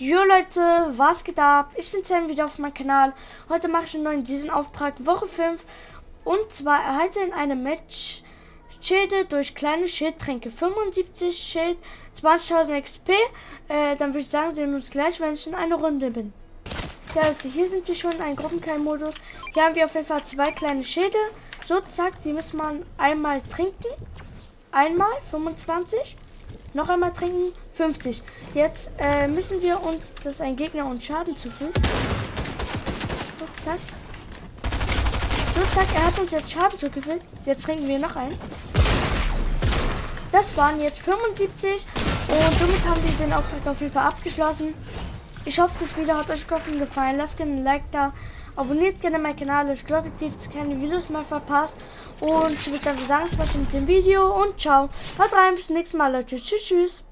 Jo Leute, was geht ab? Ich bin Sam wieder auf meinem Kanal. Heute mache ich einen neuen Season-Auftrag, Woche 5. Und zwar erhalte in einem Match Schilde durch kleine Schildtränke. 75 Schild, 20.000 XP. Äh, dann würde ich sagen, sehen wir uns gleich, wenn ich in einer Runde bin. Ja Leute, hier sind wir schon in einem Gruppenkeim-Modus. Hier haben wir auf jeden Fall zwei kleine Schilde. So, zack, die muss man einmal trinken. Einmal, 25. Noch einmal trinken. 50. Jetzt äh, müssen wir uns, dass ein Gegner uns Schaden zufügt. So, zack. So, zack, er hat uns jetzt Schaden zugefügt. Jetzt trinken wir noch ein. Das waren jetzt 75 und somit haben wir den Auftrag auf jeden Fall abgeschlossen. Ich hoffe, das Video hat euch gefallen. Lasst gerne ein Like da. Abonniert gerne meinen Kanal, das Glocke aktiv, dass keine Videos mehr verpasst. Und ich würde dann sagen, es war's mit dem Video und ciao. Haut rein, bis zum nächsten Mal, Leute. Tschüss, tschüss.